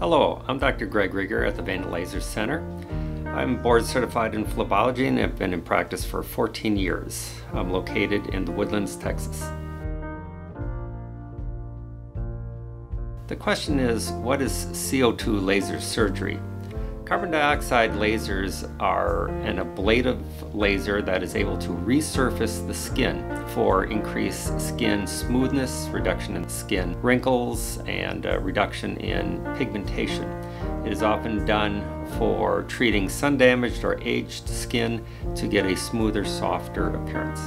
Hello, I'm Dr. Gregg Reger at the Vanda Laser Center. I'm board certified in phlebology and have been in practice for 14 years. I'm located in the Woodlands, Texas. The question is, what is CO2 laser surgery? Carbon dioxide lasers are an ablative laser that is able to resurface the skin for increased skin smoothness, reduction in skin wrinkles, and uh, reduction in pigmentation. It is often done for treating sun damaged or aged skin to get a smoother, softer appearance.